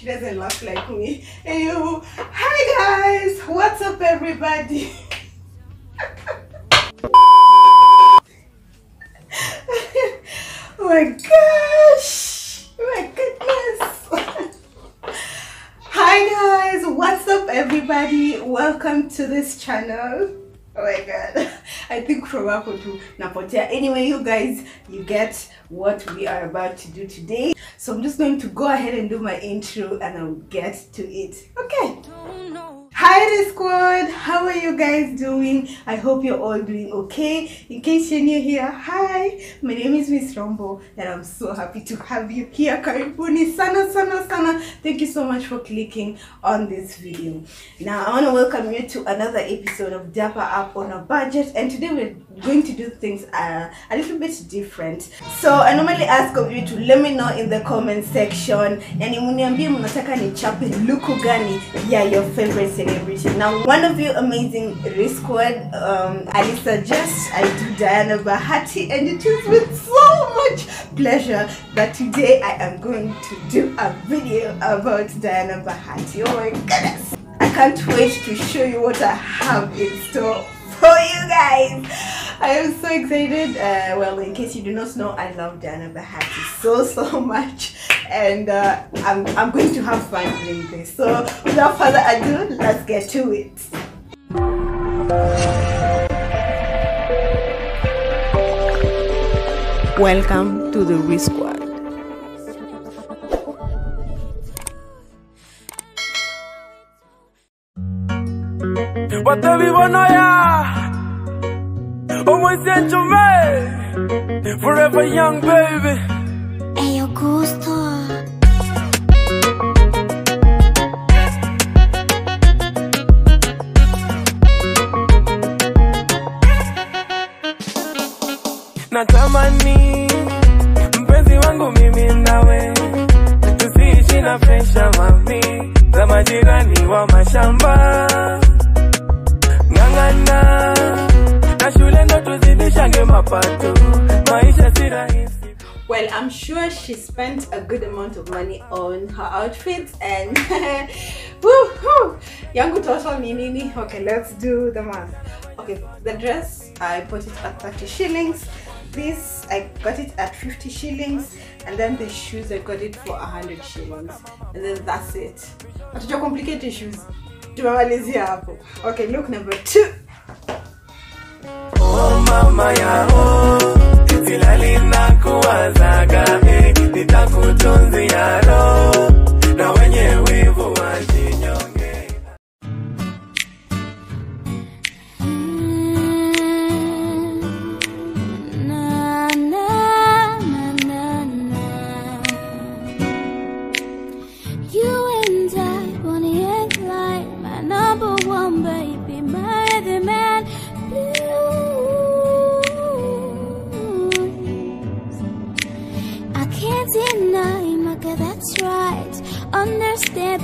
she doesn't laugh like me. Eyo. Hi guys, what's up everybody? oh my gosh! Oh my goodness! Hi guys, what's up everybody? Welcome to this channel. I think from hapo tu napotea. Anyway, you guys, you get what we are about to do today. So I'm just going to go ahead and do my intro and I'll get to it. Okay. Hi the squad, how are you guys doing? I hope you're all doing okay. In case you're new here, hi, my name is Miss Rombo and I'm so happy to have you here. Karibuni sana sana sana. Thank you so much for clicking on this video. Now I want to welcome you to another episode of Dapper Up on a Budget and today we're going to do things uh, a little bit different. So I normally ask of you to let me know in the comment section and muniambie mnataka nichape luku gani ya your favorite celebrity. Now one of you amazing squad um, Ali suggest I do Diana Bahati and it is with so much pleasure that today I am going to do a video about Diana Bahati. Oh my goodness. I can't wait to show you what I have in store for you guys. I am so excited. Uh, well, in case you do not know, I love Diana Bahati so so much, and uh, I'm I'm going to have fun doing this. So, without further ado, let's get to it. Welcome to the Ree Squad. Bata vivo no ya Sent to me Forever young baby. Natamani Mpenzi wangu mimi nawe. Tusiishi na presha mami. Za majirani wa mashamba. Ng'ang'ana. Na shule ndo tuzidishange mapato Maisha si rahisi Well, I'm sure she spent a good amount of money on her outfits and yangu total ni nini? Okay, let's do the math. Okay, the dress I bought it at 30 shillings. This I got it at 50 shillings, and then the shoes I got it for 100 shillings, and then that's it. Hatuja complicate issues. Tumemalizia hapo. Okay, look number two. Mama yao. Silali na kuwazaga eh, nitakutunzia roho. Na wenye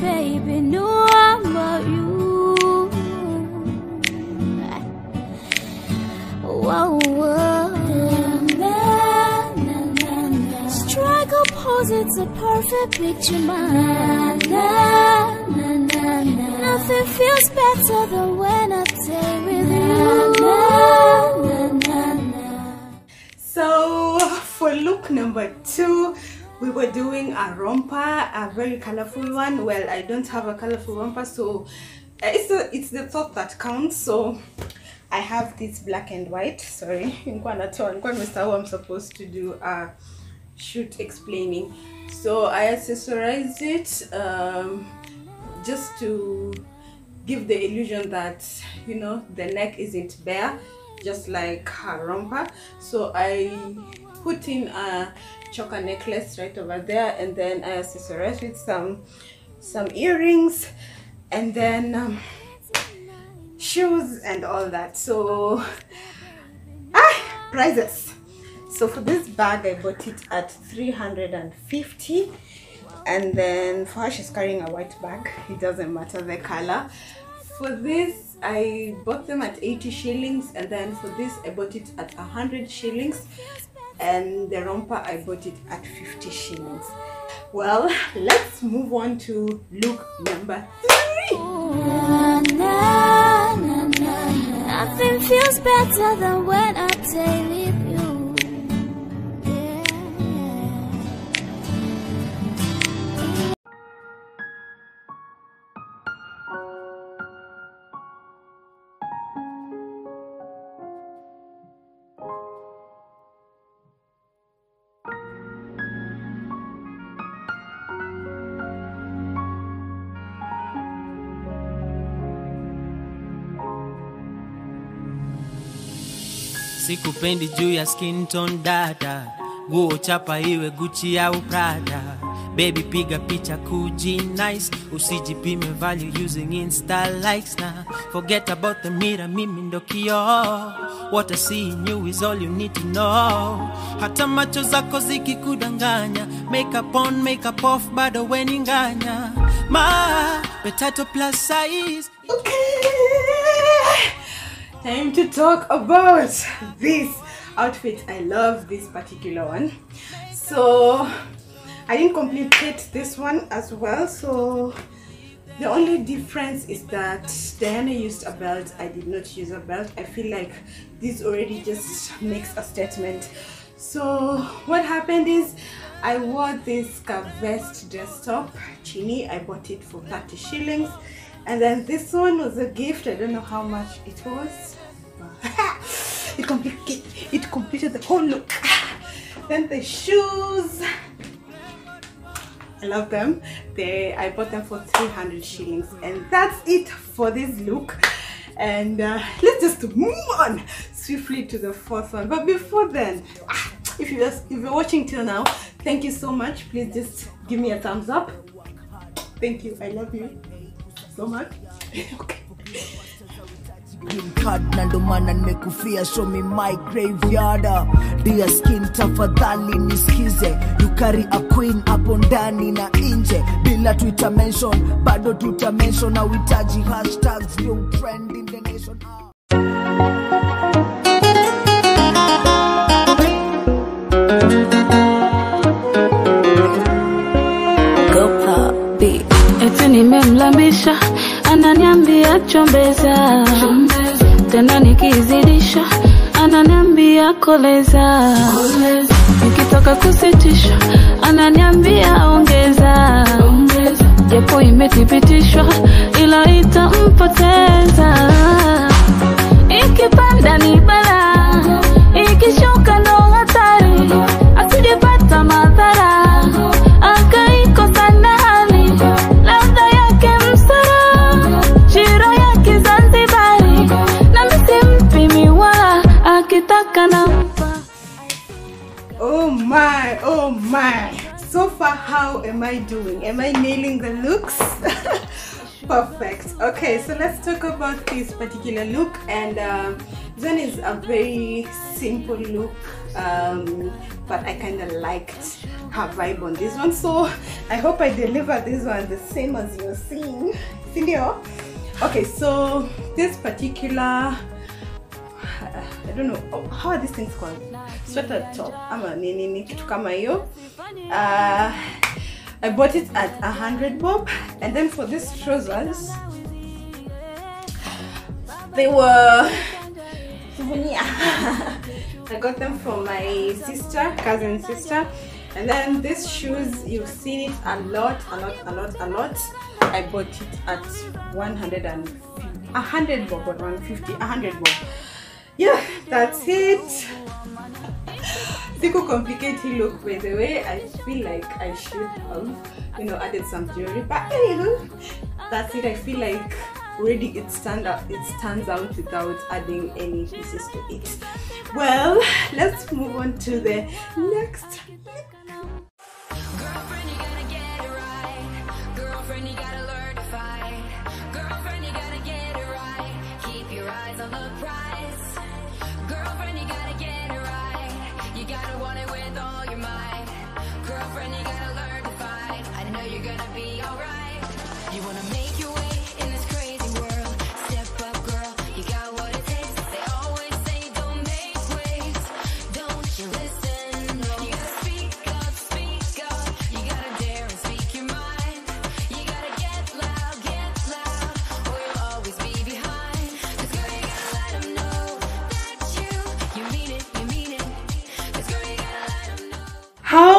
baby, no, I'm about you. Whoa, whoa. Strike it's a perfect picture, man. Nothing feels better than when I stay with you. So for look number two, we were doing a romper, a very colorful one. Well, I don't have a colorful romper, so uh, it's the it's the thought that counts. So I have this black and white. Sorry, I'm supposed to do a shoot explaining. So I accessorized it um, just to give the illusion that you know the neck isn't bare just like her romper so i put in a choker necklace right over there and then i accessorized with some some earrings and then um, shoes and all that. So ah prices so for this bag i bought it at 350 and then for her she's carrying a white bag. It doesn't matter the color. For this i bought them at 80 shillings and then for this i bought it at 100 shillings and the romper i bought it at 50 shillings well let's move on to look number three. Nothing feels better than when I with you. Sikupendi juu ya skin tone dada. Guo chapa iwe guchi au prada. Baby piga picha kuji nice. Usijipime value using insta likes na forget about the mirror mimi ndo kioo. What I see in you is all you need to know. Hata macho zako zikikudanganya. Makeup on makeup off bado weninganya ma potato plus size time to talk about this outfit. I love this particular one. So i didn't complete this one as well. So the only difference is that diana used a belt. I did not use a belt. I feel like this already just makes a statement. So what happened is i wore this vest dress top chini. I bought it for 30 shillings. And then this one was a gift. I don't know how much it was it completed it completed the whole look then the shoes I love them. They I bought them for 300 shillings, and that's it for this look. And uh, let's just move on swiftly to the fourth one. But before then, if you just if you're watching till now, thank you so much. Please just give me a thumbs up. Thank you. I love you so much. okay. Green card na ndo maana nimekufia. Show me my graveyard dear skin tafadhali nisikize. You carry a queen hapo ndani na nje. Bila twitter mention bado tuta mention na uhitaji hashtags new trend in the nation ah. eti nimemlambisha ananiambia chombeza. Tena nikizidisha ananiambia koleza. Nikitoka kusitisha ananiambia ongeza. Japo imethibitishwa ila itampoteza am I doing? Am I nailing the looks? Perfect. Okay, so let's talk about this particular look. And um, this one is a very simple look, um, but I kind of liked her vibe on this one. So I hope I deliver this one the same as you're seeing. Sindio? Okay, so this particular I don't know oh, how are these things called sweater top ama ni nini kitu kama uh, I bought it at a hundred bob and then for these trousers they were I got them from my sister cousin sister and then these shoes you've seen it a lot a lot a lot a lot. I bought it at 100 and 100 bob or 150 100 bob. Yeah that's it Siku complicate hii look by the way. I feel like I should have you know added some jewelry. But anywho that's it. I feel like already it stand out it stands out without adding any pieces to it. Well let's move on to the next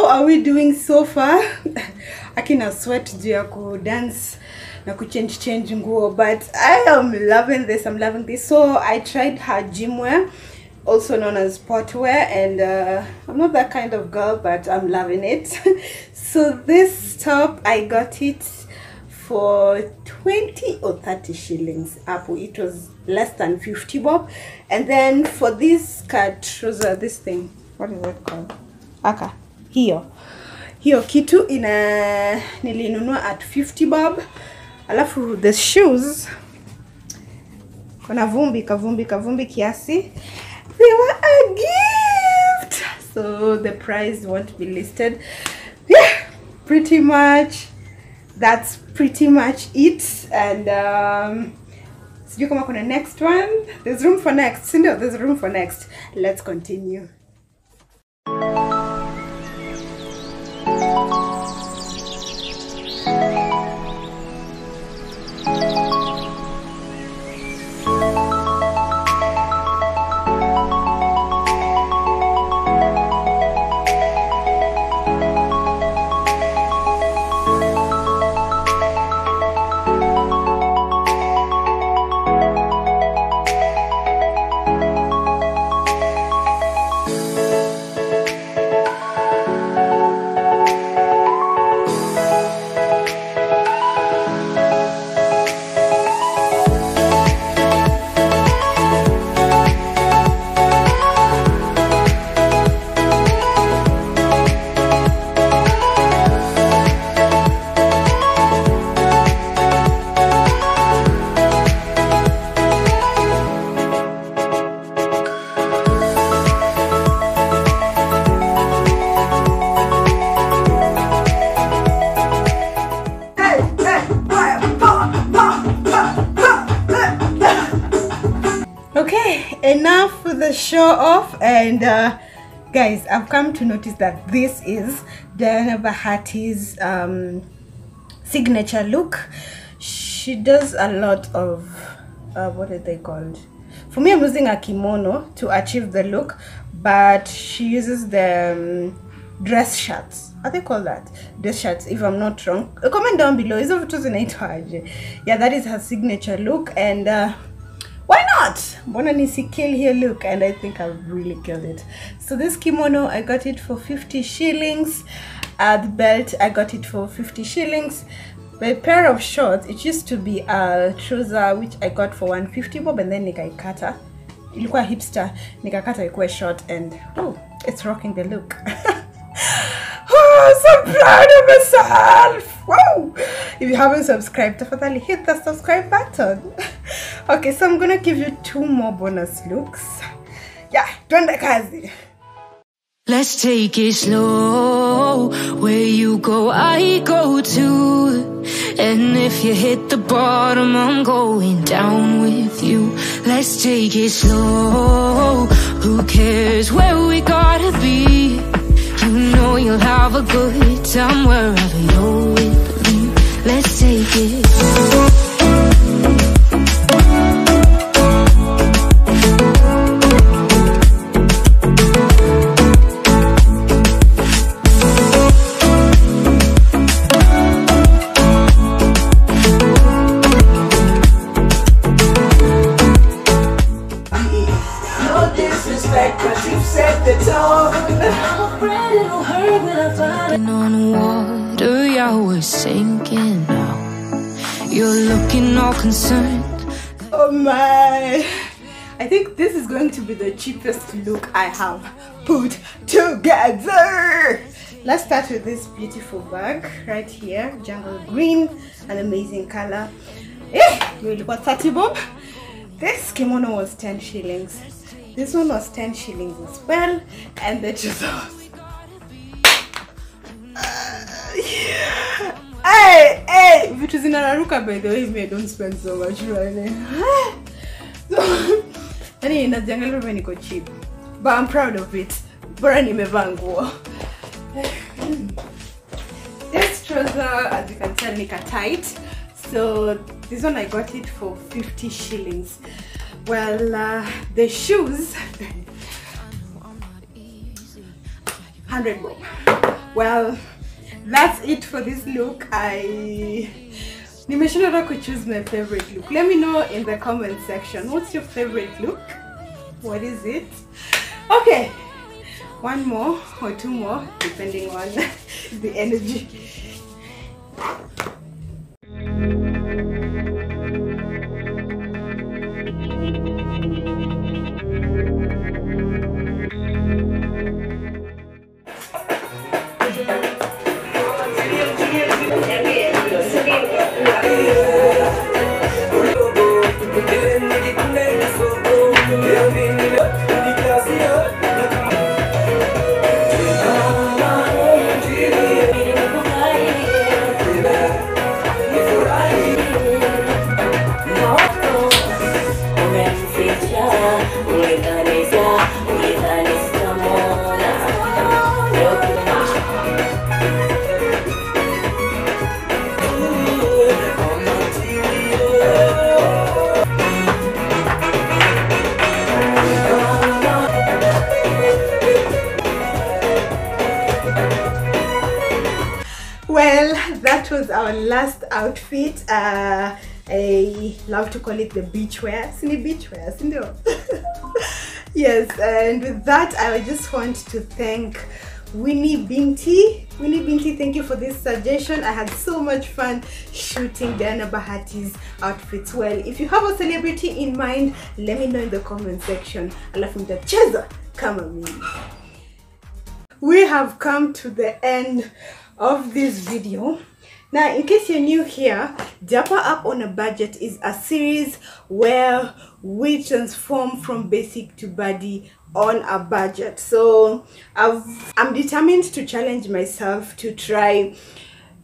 are we doing so far? Akina sweat juu dance na kuchange change nguo but i am loving this i'm loving this. So i tried her gym wear also known as sportwear and uh, i'm not that kind of girl but i'm loving it. So this top i got it for 20 or 30 shillings apple it was less than 50 bob. And then for this skirt trouser this thing what is it called? Aka hiyo. Hiyo kitu ina nilinunua at 50 bob. Alafu the shoes kuna vumbi kavumbi kavumbi kiasi. They were a gift! So the price won't be listed. Yeah pretty much. That's pretty much it. And um sijui kama kuna next one. There's room for next. Sindio there's room for next. Let's continue and uh, guys i've come to notice that this is diana bahati's um, signature look. She does a lot of uh, what are they called? For me i'm using a kimono to achieve the look but she uses the um, dress shirts. Are they called that? Dress shirts if i'm not wrong. Comment down below. Hizo vitu zinaitwaje yeah that is her signature look. And uh, why not? Mbona nisikill here? Look and i think i've really killed it. So this kimono i got it for 50 shillings. Uh, the belt i got it for 50 shillings. The pair of shorts it used to be a trouser which i got for 150 bob and then nikaikata. Ilikuwa hipster. Nikakata ikuwe short and oh, it's rocking the look. Oh, so proud of myself. Wow if you haven't subscribed definitely hit the subscribe button okay so i'm gonna give you two more bonus looks yeah twende kazi Let's take it slow. Where you go, I go too. And if you hit the bottom, I'm going down with you. Let's take it slow. Who cares where we gotta be? You know you'll have a good time wherever you're with me. Let's take it. No you set the tone. Walking on water, yeah, we're sinking now. You're looking all concerned. oh my. I think this is going to be the cheapest look i have put together. Let's start with this beautiful bag right here. Jungle green an amazing color. Eh hiyo ilikuwa 30 bob this kimono was 10 shillings this one was 10 shillings as well and the trouser was uh, Hey, hey, vitu zinararuka by the way me I don't spend so much money. so, yani najiangalia vile niko cheap. But I'm proud of it. Bora nimevaa. This trouser as you can tell nika tight. So this one I got it for 50 shillings. Well, uh, the shoes. 100 bob well that's it for this look. I nimeshindwa hata kuchoose my favorite look. Let me know in the comment section. What's your favorite look? What is it? Okay. One more or two more depending on the energy living well that was our last outfit. Uh, i love to call it the beach wear. Sini beach wear sindio yes and with that i just want to thank Winny Binty. Winny Binty thank you for this suggestion. I had so much fun shooting diana bahati's outfits. Well if you have a celebrity in mind let me know in the comment section. Alafu mtacheza kama mimi we have come to the end of this video. Now in case you're new here Dapper up on a budget is a series where we transform from basic to body on a budget. So I've, i'm determined to challenge myself to try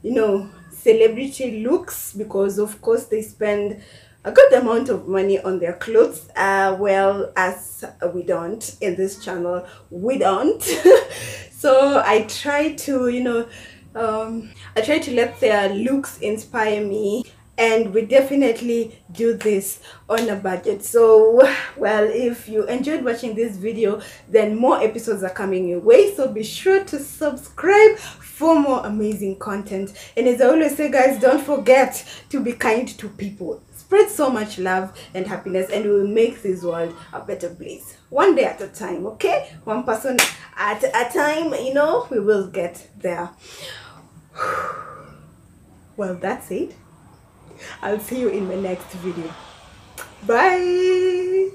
you know celebrity looks because of course they spend a good amount of money on their clothes. Uh well as we don't in this channel we don't. So i try to you know um i try to let their looks inspire me and we definitely do this on a budget. So well if you enjoyed watching this video then more episodes are coming your way. So be sure to subscribe for more amazing content. And as i always say guys don't forget to be kind to people. Spread so much love and happiness and we will make this world a better place one day at a time okay? One person at a time you know we will get there well that's it I'll see you in my next video. Bye.